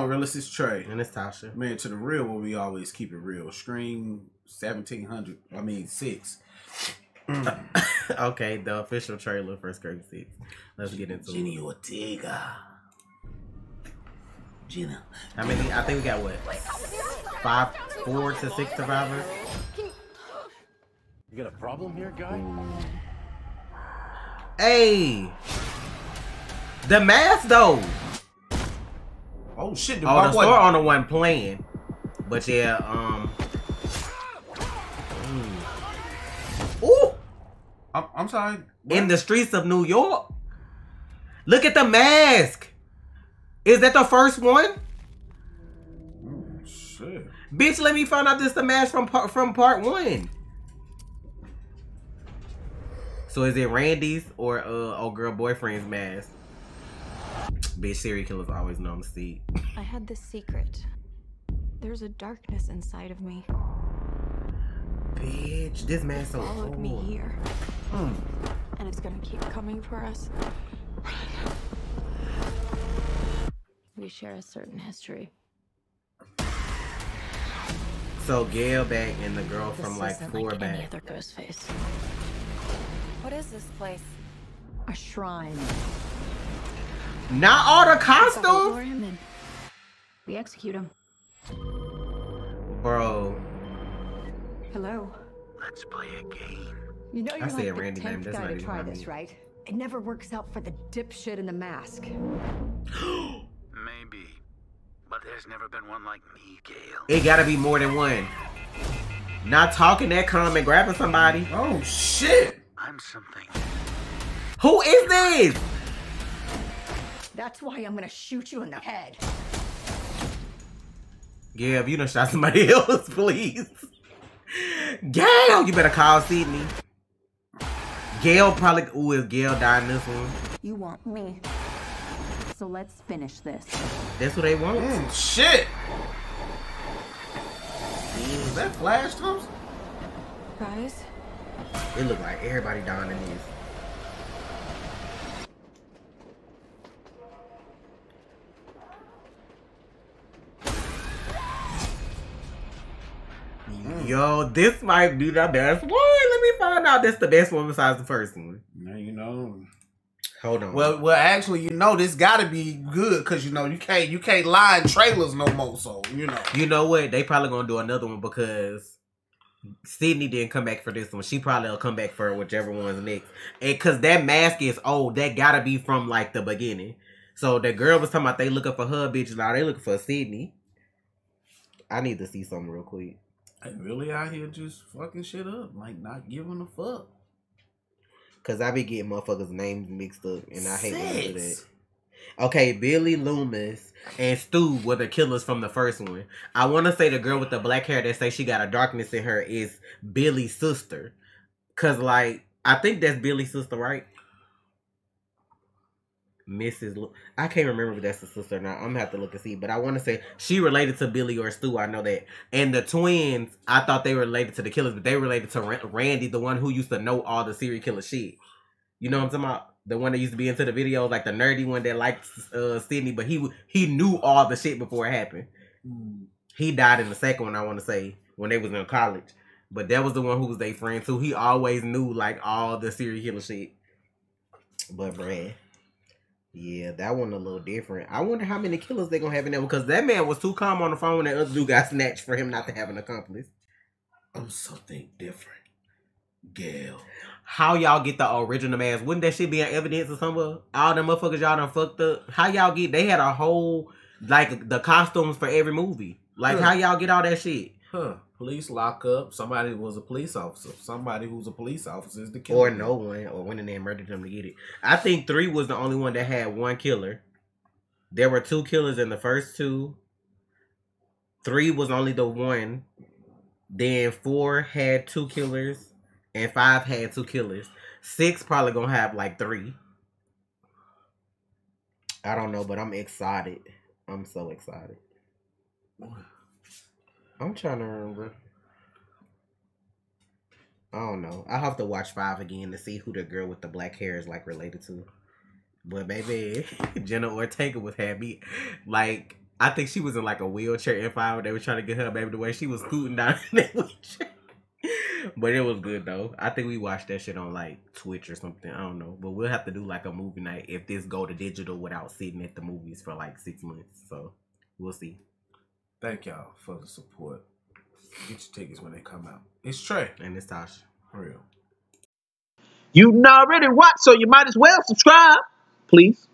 What's going on, realist? It's Trey. And it's Tasha. Man, to the real where we always keep it real. Scream 1700. I mean, 6. okay, the official trailer for Scream 6. Let's get into Jenny it. Ortega. Jenna. How many? I think we got what? Five, four to six survivors? You got a problem here, guy? Hey! The mask, though! Oh, shit. The Oh, the Bob store what? on the one playing. But yeah, um. mm. Ooh! I'm, I'm sorry. In the streets of New York. Look at the mask! Is that the first one? Oh, shit. Bitch, let me find out this the mask from part from part one. So is it Randy's or uh old girl boyfriend's mask? Bitch, serial killers always know I'm see. I had this secret. There's a darkness inside of me. Bitch, this man's so Followed me here. Hmm. And it's gonna keep coming for us. We share a certain history. So Gale back and the girl This from like isn't four like any back. other ghost face. What is this place? A shrine. Not all the costumes. We execute him. bro. Hello. Let's play a game. You know you're said like the Randy name, tenth that's guy not to even try this, name. right? It never works out for the dipshit in the mask. Maybe. But there's never been one like me, Gale. It gotta be more than one. Not talking that calm and grabbing somebody. Oh, shit. I'm something. Who is this? That's why I'm gonna shoot you in the head. Yeah, if you done shot somebody else, please. Gale, you better call Sidney. Gale probably. Ooh, is Gale dying this one? You want me. So let's finish this. That's what they want. Oh, shit. Mm. Is that Flash Thompson? Guys, It look like everybody dying in this. Yo, this might be the best one. Let me find out this the best one besides the first one. Now you know. Hold on. Well, well, actually, you know, this got to be good because you know you can't you can't lie in trailers no more. So you know. you know what? They probably gonna do another one because Sidney didn't come back for this one. She probably will come back for whichever one's next. And cause that mask is old, that gotta be from like the beginning. So the girl was talking about they looking for her bitch. Now they looking for Sidney. I need to see something real quick. They really out here just fucking shit up, like not giving a fuck. Cause I be getting motherfuckers' names mixed up and I hate when do that. Okay, Billy Loomis and Stu were the killers from the first one. I want to say the girl with the black hair that say she got a darkness in her is Billy's sister. Cause like I think that's Billy's sister, right? Mrs. Lo- I can't remember if that's the sister or not. I'm gonna have to look and see. But I want to say she related to Billy or Stu. I know that. And the twins, I thought they were related to the killers, but they related to Ra- Randy, the one who used to know all the serial killer shit. You know what I'm talking about? The one that used to be into the videos, like the nerdy one that liked uh, Sidney, but he he knew all the shit before it happened. He died in the second one, I want to say, when they was in college. But that was the one who was their friend too. He always knew like all the serial killer shit. But bruh, yeah, that one a little different. I wonder how many killers they gonna have in there because that man was too calm on the phone when that other dude got snatched for him not to have an accomplice. I'm something different, Gale. How y'all get the original mask? Wouldn't that shit be in evidence or somewhere? All them motherfuckers y'all done fucked up. How y'all get? They had a whole like the costumes for every movie. Like Yeah. how y'all get all that shit? Huh? Police lock up. Somebody was a police officer. Somebody who's a police officer is the killer. Or no one, or when they murdered them to get it. I think three was the only one that had one killer. There were two killers in the first two. Three was only the one. Then four had two killers, and five had two killers. Six probably gonna have like three. I don't know, but I'm excited. I'm so excited. I'm trying to remember. I don't know. I'll have to watch five again to see who the girl with the black hair is like related to. But baby, Jenna Ortega was me like I think she was in like a wheelchair if five. they were trying to get her baby the way she was scooting down in that wheelchair. But it was good though. I think we watched that shit on like Twitch or something. I don't know. But we'll have to do like a movie night if this go to digital without sitting at the movies for like six months. So we'll see. Thank y'all for the support. Get your tickets when they come out. It's Trey. And it's Tasha. For real. You already watched, so you might as well subscribe, please.